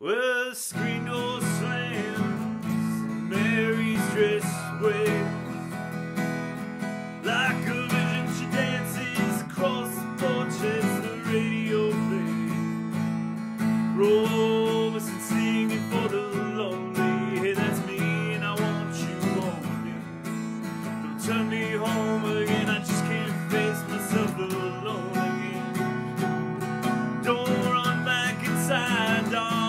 Well, the screen door slams, Mary's dress waves. Like a vision, she dances across the porch as the radio plays. Roy Orbison singing for the lonely. Hey, that's me, and I want you only. Don't turn me home again, I just can't face myself alone again. Don't run back inside, darling.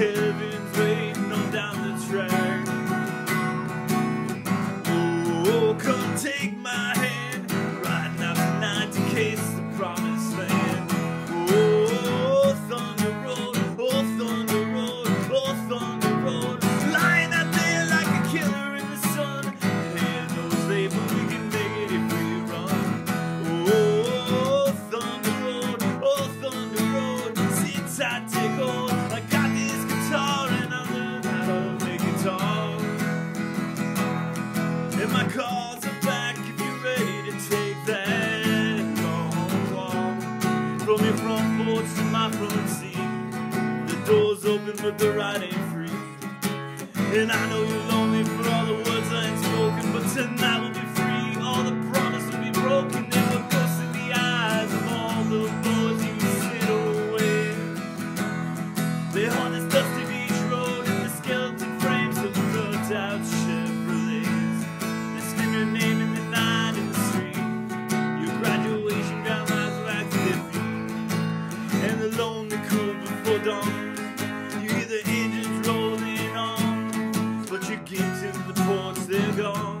Heaven's waiting on down the track. Oh, come take my hand. Riding out tonight to case the promised land. Oh, Thunder Road, oh, Thunder Road, oh, Thunder Road. Lying out there like a killer in the sun. Head they, but we can make it if we run. Oh, Thunder Road, oh, Thunder Road. Sit tight, take hold. my cards are back if you're ready to take that. From porch to my front seat. The door's open, but the ride ain't free, and I know you're lonely, but The lonely cool before dawn. You hear the engines rolling on, but you get to the porch, they're gone.